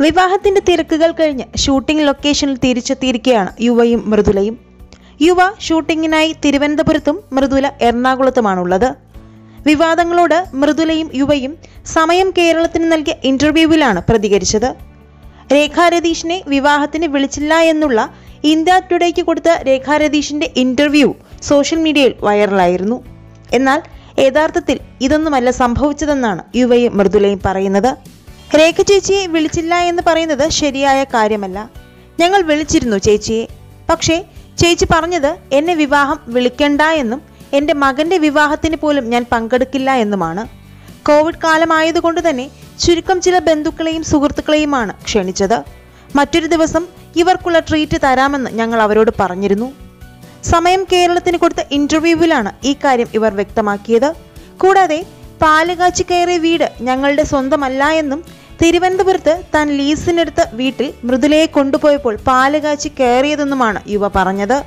വിവാഹത്തിന്റെ തിരക്കുകൾ കഴിഞ്ഞ് ഷൂട്ടിംഗ് ലൊക്കേഷനിൽ തിരിച്ചെത്തിയിരിക്കുകയാണ് യുവയും മൃദുലയും. യുവ ഷൂട്ടിങ്ങിനായി തിരുവനന്തപുരത്തും മൃദുല എറണാകുളത്തുമാണുള്ളത്. വിവാദങ്ങളോട് മൃദുലയും യുവയും സമയം കേരളത്തിന് നൽകിയ ഇന്റർവ്യൂവിലാണ് പ്രതികരിച്ചത്. രേഖാ രതീഷിനെ വിവാഹത്തിന് വിളിച്ചില്ല എന്നുള്ള ഇന്ത്യ ടുഡേക്ക് കൊടുത്ത രേഖാ രതീഷിന്റെ ഇന്റർവ്യൂ സോഷ്യൽ മീഡിയയിൽ വൈറലായിരുന്നു. എന്നാൽ യഥാർത്ഥത്തിൽ ഇതൊന്നുമല്ല സംഭവിച്ചതെന്നാണ് യുവയും മൃദുലയും പറയുന്നത്. രേഖ ചേച്ചിയെ വിളിച്ചില്ല എന്ന് പറയുന്നത് ശരിയായ കാര്യമല്ല. ഞങ്ങൾ വിളിച്ചിരുന്നു ചേച്ചിയെ. പക്ഷേ ചേച്ചി പറഞ്ഞത് എന്നെ വിവാഹം വിളിക്കണ്ട എന്നും എന്റെ മകന്റെ വിവാഹത്തിന് പോലും ഞാൻ പങ്കെടുക്കില്ല എന്നുമാണ്. കോവിഡ് കാലമായതുകൊണ്ട് തന്നെ ചുരുക്കം ചില ബന്ധുക്കളെയും സുഹൃത്തുക്കളെയുമാണ് ക്ഷണിച്ചത്. മറ്റൊരു ദിവസം ഇവർക്കുള്ള ട്രീറ്റ് തരാമെന്ന് ഞങ്ങൾ അവരോട് പറഞ്ഞിരുന്നു. സമയം കേരളത്തിന് കൊടുത്ത ഇന്റർവ്യൂവിലാണ് ഈ കാര്യം ഇവർ വ്യക്തമാക്കിയത്. കൂടാതെ പാലുകാച്ചി കയറിയ വീട് ഞങ്ങളുടെ സ്വന്തമല്ല എന്നും തിരുവനന്തപുരത്ത് താൻ ലീസിനെടുത്ത വീട്ടിൽ മൃദുലയെ കൊണ്ടുപോയപ്പോൾ പാലുകാച്ചി കയറിയതെന്നുമാണ് യുവ പറഞ്ഞത്.